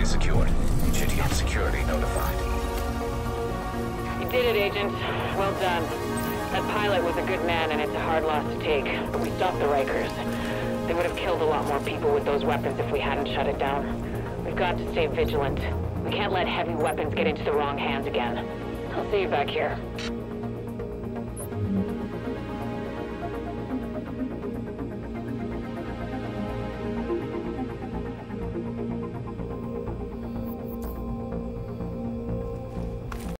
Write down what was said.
is secured. JTF security notified. You did it, Agent. Well done. That pilot was a good man, and it's a hard loss to take. But we stopped the Rikers. They would have killed a lot more people with those weapons if we hadn't shut it down. We've got to stay vigilant. We can't let heavy weapons get into the wrong hands again. I'll see you back here.